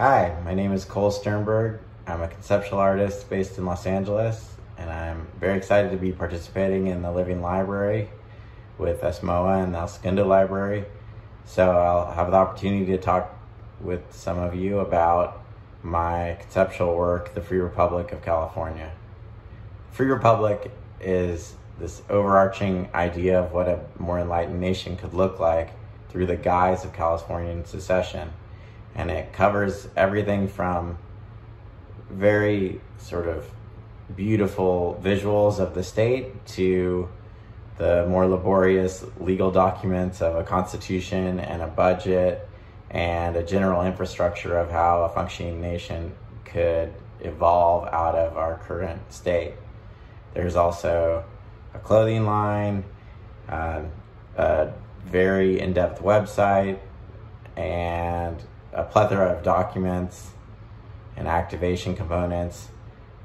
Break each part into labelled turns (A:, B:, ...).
A: Hi, my name is Cole Sternberg. I'm a conceptual artist based in Los Angeles, and I'm very excited to be participating in the Living Library with ESMOA and the El Segundo Library. So I'll have the opportunity to talk with some of you about my conceptual work, The Free Republic of California. Free Republic is this overarching idea of what a more enlightened nation could look like through the guise of Californian secession and it covers everything from very sort of beautiful visuals of the state to the more laborious legal documents of a constitution and a budget and a general infrastructure of how a functioning nation could evolve out of our current state. There's also a clothing line, uh, a very in depth website, and a plethora of documents and activation components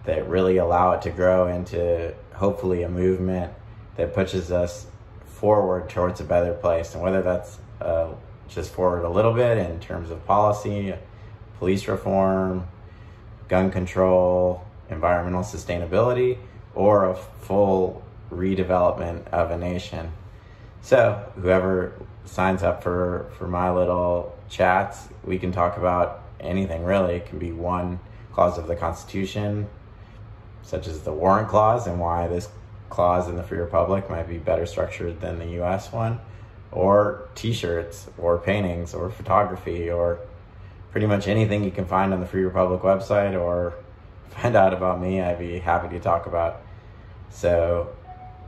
A: that really allow it to grow into hopefully a movement that pushes us forward towards a better place. And whether that's uh, just forward a little bit in terms of policy, police reform, gun control, environmental sustainability, or a full redevelopment of a nation. So whoever signs up for, for my little chats, we can talk about anything really. It can be one clause of the Constitution, such as the warrant clause and why this clause in the Free Republic might be better structured than the US one, or t shirts, or paintings, or photography, or pretty much anything you can find on the Free Republic website or find out about me, I'd be happy to talk about. So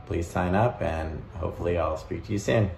A: please sign up and hopefully I'll speak to you soon.